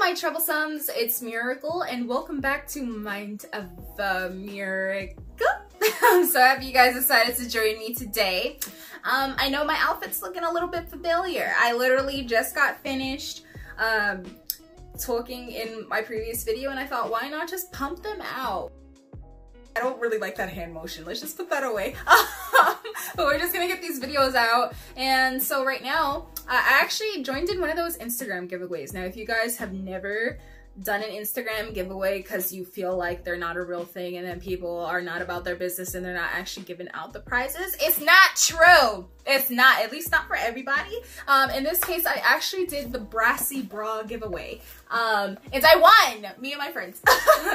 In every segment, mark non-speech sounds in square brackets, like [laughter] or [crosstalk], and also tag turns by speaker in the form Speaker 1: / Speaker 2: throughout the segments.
Speaker 1: my troublesomes, it's Miracle and welcome back to Mind of Miracle. [laughs] I'm so happy you guys decided to join me today. Um, I know my outfit's looking a little bit familiar. I literally just got finished um, talking in my previous video and I thought why not just pump them out. I don't really like that hand motion. Let's just put that away. [laughs] but we're just gonna get these videos out. And so right now, I actually joined in one of those Instagram giveaways. Now, if you guys have never done an Instagram giveaway because you feel like they're not a real thing and then people are not about their business and they're not actually giving out the prizes. It's not true. It's not, at least not for everybody. Um, in this case, I actually did the Brassy Bra giveaway. Um, and I won, me and my friends.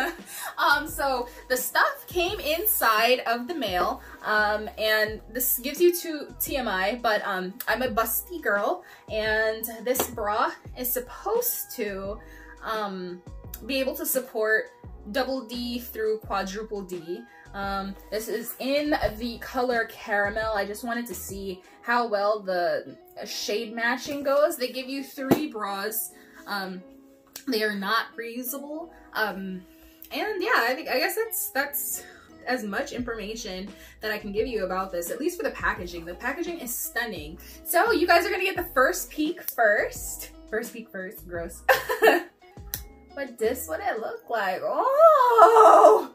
Speaker 1: [laughs] um, so the stuff came inside of the mail. Um, and this gives you two TMI, but um, I'm a busty girl and this bra is supposed to um, be able to support double D through quadruple D. Um, this is in the color caramel. I just wanted to see how well the shade matching goes. They give you three bras. Um, they are not reusable. Um, and yeah, I think I guess that's that's as much information that I can give you about this, at least for the packaging. The packaging is stunning. So you guys are gonna get the first peek first. First peek first, gross. [laughs] But this what it looked like. Oh,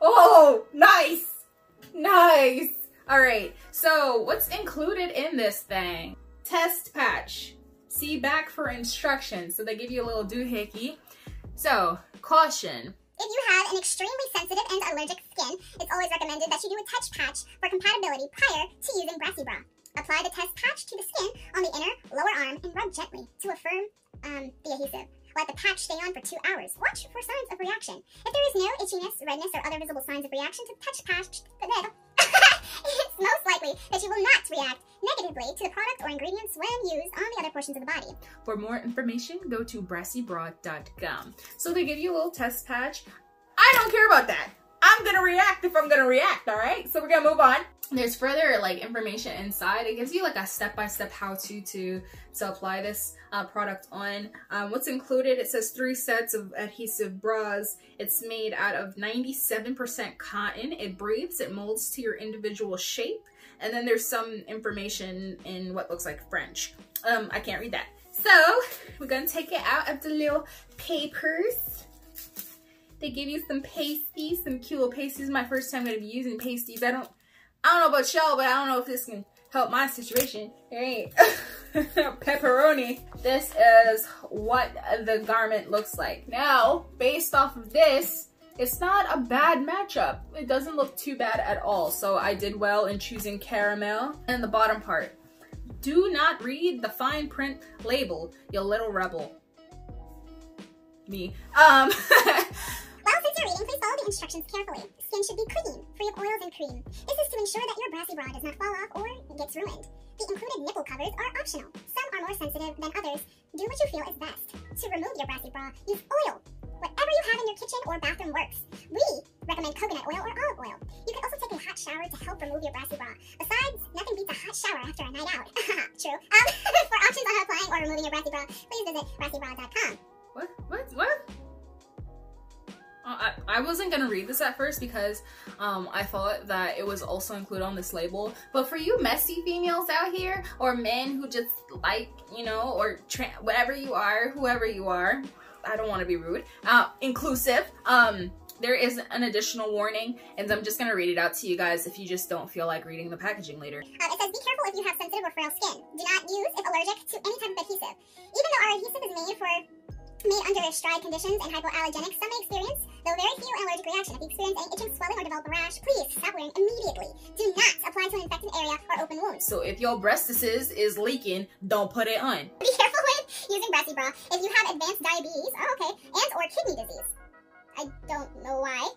Speaker 1: oh, nice, nice. All right, so what's included in this thing? Test patch. See back for instructions. So they give you a little doohickey. So, caution.
Speaker 2: If you have an extremely sensitive and allergic skin, it's always recommended that you do a touch patch for compatibility prior to using Brassy Bra. Apply the test patch to the skin on the inner lower arm and rub gently to affirm um, the adhesive. Let the patch stay on for two hours. Watch for signs of reaction. If there is no itchiness, redness, or other visible signs of reaction to the touch patch, [laughs] it's most likely that you will not react negatively to the product or ingredients when used on the other portions of the body.
Speaker 1: For more information, go to brassybra.com. So they give you a little test patch. I don't care about that. I'm gonna react if I'm gonna react, all right? So we're gonna move on. There's further like information inside. It gives you like a step-by-step how-to to, to apply this uh, product on. Um, what's included, it says three sets of adhesive bras. It's made out of 97% cotton. It breathes, it molds to your individual shape. And then there's some information in what looks like French. Um, I can't read that. So we're gonna take it out of the little papers. They give you some pasties, some cute little pasties. My first time gonna be using pasties. I don't, I don't know about y'all, but I don't know if this can help my situation. Hey, [laughs] pepperoni. This is what the garment looks like. Now, based off of this, it's not a bad matchup. It doesn't look too bad at all. So I did well in choosing caramel. And the bottom part, do not read the fine print label, you little rebel. Me. Um, [laughs]
Speaker 2: reading, please follow the instructions carefully. Skin should be clean, free of oils and cream. This is to ensure that your brassy bra does not fall off or gets ruined. The included nipple covers are optional. Some are more sensitive than others. Do what you feel is best. To remove your brassy bra, use oil. Whatever you have in your kitchen or bathroom works. We recommend coconut oil or olive oil. You can also take a hot shower to help remove your brassy bra. Besides, nothing beats a hot shower after a night out. [laughs] True. Um, [laughs] for options on applying or removing your brassy bra, please visit brassybra.com.
Speaker 1: What? What? What? I, I wasn't gonna read this at first because um, I thought that it was also included on this label. But for you messy females out here, or men who just like, you know, or whatever you are, whoever you are, I don't want to be rude, uh, inclusive, um, there is an additional warning, and I'm just gonna read it out to you guys if you just don't feel like reading the packaging later.
Speaker 2: Uh, it says, be careful if you have sensitive or frail skin. Do not use if allergic to any type of adhesive. Even though our adhesive is made made under stride conditions and hypoallergenic, some may experience, though very few, an allergic reaction. If you experience any itching, swelling, or develop a rash, please stop wearing immediately. Do not apply to an infected area or open wounds.
Speaker 1: So if your breastises is leaking, don't put it on. [laughs]
Speaker 2: Be careful with using Brassy Bra if you have advanced diabetes, oh, okay, and or kidney disease. I don't know why.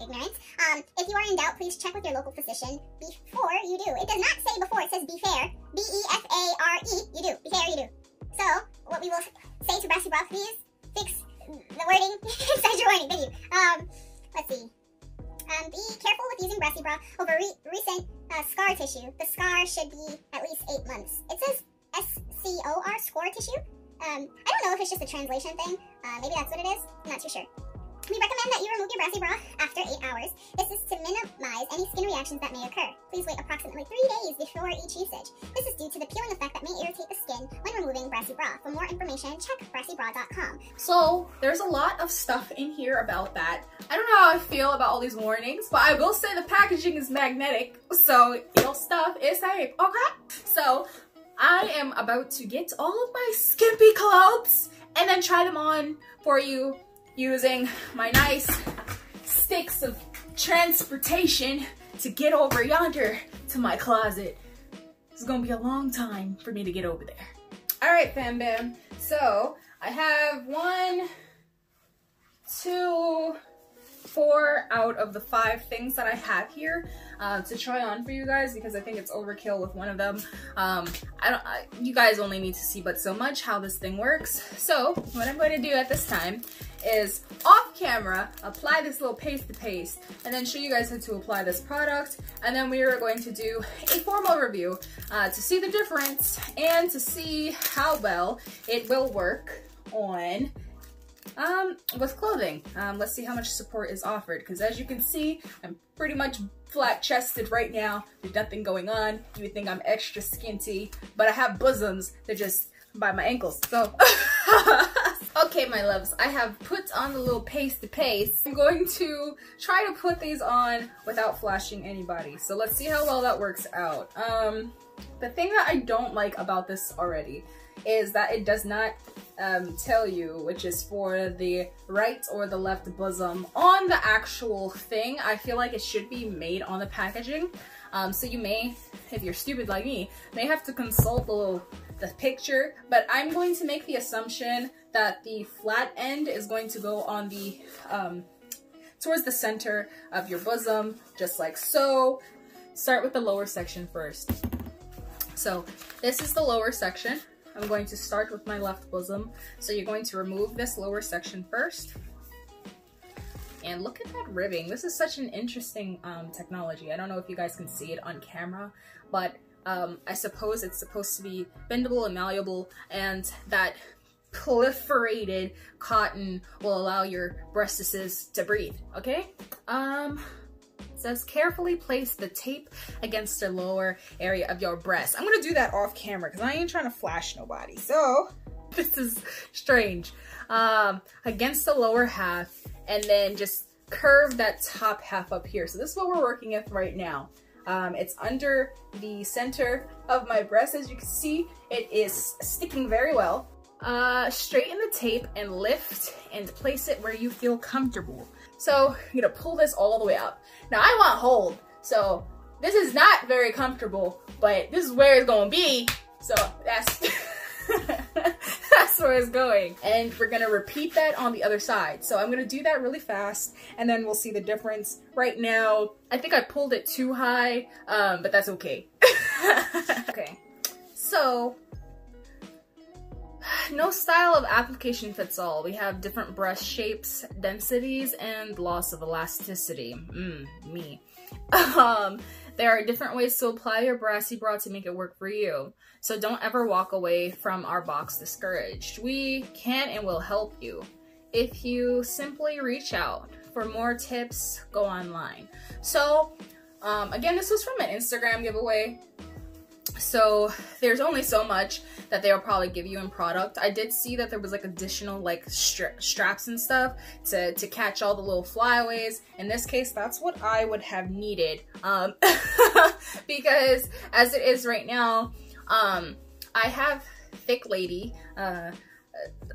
Speaker 2: Ignorance. Um, if you are in doubt, please check with your local physician before you do. It does not say before, it says be fair. B-E-F-A-R-E, This is to minimize any skin reactions that may occur. Please wait approximately 3 days before each usage. This is due to the peeling effect that may irritate the skin when removing brassy bra. For more information, check brassybra.com.
Speaker 1: So there's a lot of stuff in here about that. I don't know how I feel about all these warnings, but I will say the packaging is magnetic, so your stuff is safe, okay? So I am about to get all of my skimpy clothes and then try them on for you using my nice sticks of transportation to get over yonder to my closet. It's gonna be a long time for me to get over there. All right, fam bam. So I have one, two, four out of the five things that I have here uh, to try on for you guys because I think it's overkill with one of them. Um, I don't, I, you guys only need to see but so much how this thing works. So what I'm going to do at this time is off camera, apply this little paste to paste, and then show you guys how to apply this product. And then we are going to do a formal review uh, to see the difference and to see how well it will work on um, with clothing. Um, let's see how much support is offered because as you can see, I'm pretty much flat chested right now. There's nothing going on. You would think I'm extra skinty, but I have bosoms. They're just by my ankles. So, [laughs] okay, my loves, I have put on the little paste to paste. I'm going to try to put these on without flashing anybody. So let's see how well that works out. Um, the thing that I don't like about this already is that it does not um, tell you which is for the right or the left bosom on the actual thing. I feel like it should be made on the packaging. Um, so you may, if you're stupid like me, may have to consult the little the picture, but I'm going to make the assumption that the flat end is going to go on the um, towards the center of your bosom, just like so. Start with the lower section first. So this is the lower section. I'm going to start with my left bosom. So you're going to remove this lower section first. And look at that ribbing. This is such an interesting um, technology. I don't know if you guys can see it on camera, but um, I suppose it's supposed to be bendable and malleable and that proliferated cotton will allow your breastises to breathe, okay? Um, says carefully place the tape against the lower area of your breast. I'm gonna do that off camera because I ain't trying to flash nobody. So [laughs] this is strange. Um, against the lower half and then just curve that top half up here. So this is what we're working with right now. Um, it's under the center of my breast. As you can see, it is sticking very well. Uh, straighten the tape and lift and place it where you feel comfortable. So I'm gonna pull this all the way up. Now I want hold, so this is not very comfortable, but this is where it's gonna be. So that's [laughs] that's where it's going. And we're gonna repeat that on the other side. So I'm gonna do that really fast and then we'll see the difference. Right now, I think I pulled it too high, um, but that's okay. [laughs] okay, so [sighs] no style of application fits all. We have different breast shapes, densities, and loss of elasticity. Mmm, me. [laughs] um, there are different ways to apply your brassy bra to make it work for you. So don't ever walk away from our box discouraged. We can and will help you. If you simply reach out for more tips, go online. So um, again, this was from an Instagram giveaway. So there's only so much that they'll probably give you in product. I did see that there was like additional like stra straps and stuff to, to catch all the little flyaways. In this case, that's what I would have needed. Um, [laughs] because as it is right now, um, I have thick lady, uh,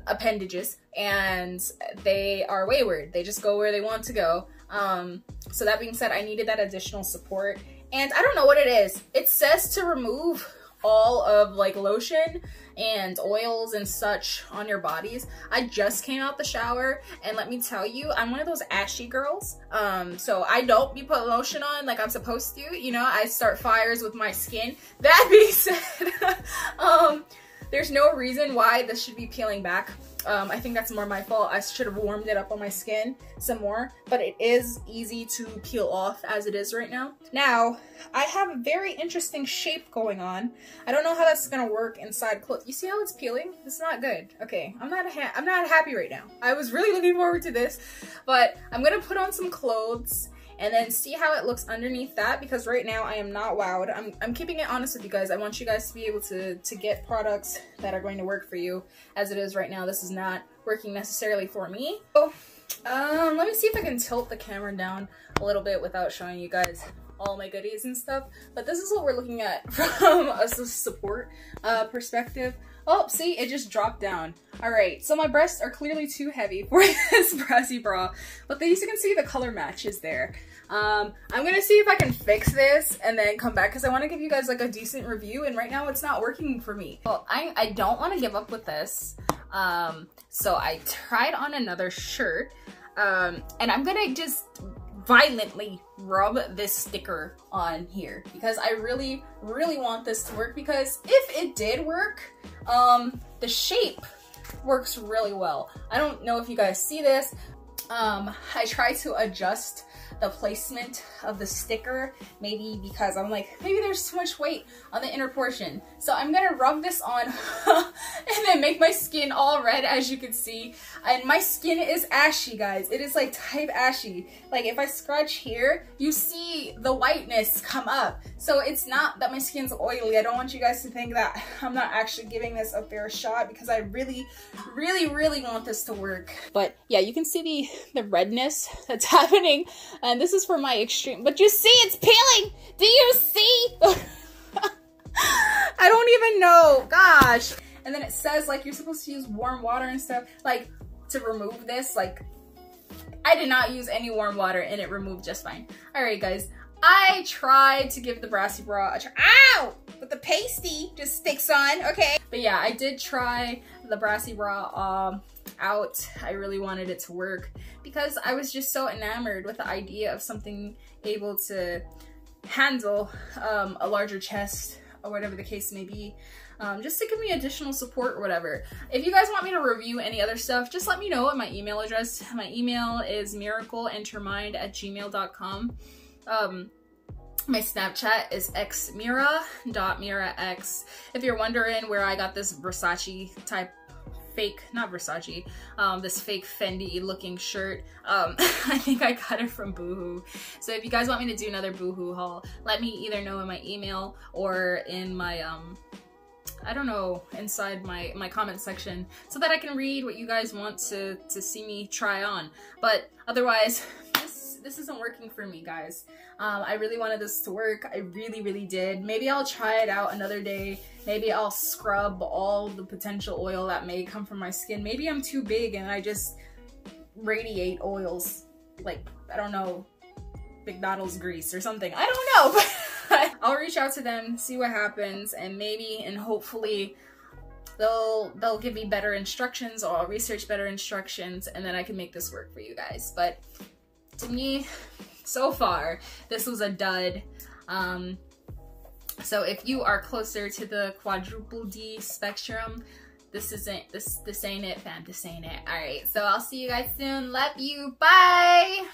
Speaker 1: appendages and they are wayward. They just go where they want to go. Um, so that being said, I needed that additional support and I don't know what it is. It says to remove all of like lotion and oils and such on your bodies. I just came out the shower and let me tell you, I'm one of those ashy girls. Um, so I don't be putting lotion on like I'm supposed to, you know, I start fires with my skin. That being [laughs] said, um, there's no reason why this should be peeling back. Um, I think that's more my fault. I should have warmed it up on my skin some more, but it is easy to peel off as it is right now. Now, I have a very interesting shape going on. I don't know how that's gonna work inside clothes. You see how it's peeling? It's not good. Okay, I'm not I'm not happy right now. I was really looking forward to this, but I'm gonna put on some clothes and then see how it looks underneath that because right now I am not wowed. I'm, I'm keeping it honest with you guys. I want you guys to be able to, to get products that are going to work for you. As it is right now, this is not working necessarily for me. So, um, let me see if I can tilt the camera down a little bit without showing you guys all my goodies and stuff. But this is what we're looking at [laughs] from a support uh, perspective. Oh, see, it just dropped down. All right, so my breasts are clearly too heavy for [laughs] this brassy bra, but as you can see, the color match is there. Um, I'm gonna see if I can fix this and then come back because I want to give you guys like a decent review and right now it's not working for me. Well, I, I don't want to give up with this. Um, so I tried on another shirt um, and I'm gonna just violently rub this sticker on here because I really, really want this to work because if it did work, um, the shape works really well. I don't know if you guys see this. Um, I try to adjust the placement of the sticker, maybe because I'm like, maybe there's too much weight on the inner portion. So I'm gonna rub this on [laughs] and then make my skin all red as you can see. And my skin is ashy, guys. It is like type ashy. Like if I scratch here, you see the whiteness come up. So it's not that my skin's oily. I don't want you guys to think that I'm not actually giving this a fair shot because I really, really, really want this to work. But yeah, you can see the, [laughs] the redness that's [laughs] happening. And this is for my extreme, but you see it's peeling. Do you see? [laughs] I don't even know, gosh. And then it says like you're supposed to use warm water and stuff like to remove this. Like I did not use any warm water and it removed just fine. All right, guys. I tried to give the brassy bra a try. Ow! But the pasty just sticks on, okay? But yeah, I did try the brassy bra um, out. I really wanted it to work because I was just so enamored with the idea of something able to handle um, a larger chest or whatever the case may be. Um, just to give me additional support or whatever. If you guys want me to review any other stuff, just let me know at my email address. My email is miracleentermind at gmail.com. Um, my Snapchat is xmira.mirax. If you're wondering where I got this Versace type fake, not Versace, um, this fake Fendi looking shirt. Um, [laughs] I think I got it from Boohoo. So if you guys want me to do another Boohoo haul, let me either know in my email or in my, um, I don't know, inside my, my comment section so that I can read what you guys want to, to see me try on. But otherwise, [laughs] this isn't working for me, guys. Um, I really wanted this to work. I really, really did. Maybe I'll try it out another day. Maybe I'll scrub all the potential oil that may come from my skin. Maybe I'm too big and I just radiate oils. Like, I don't know, McDonald's grease or something. I don't know, [laughs] but I'll reach out to them, see what happens, and maybe and hopefully they'll they'll give me better instructions or I'll research better instructions and then I can make this work for you guys. But to me, so far, this was a dud. Um, so if you are closer to the quadruple D spectrum, this isn't, this, this ain't it, fam, this ain't it. All right, so I'll see you guys soon. Love you, bye!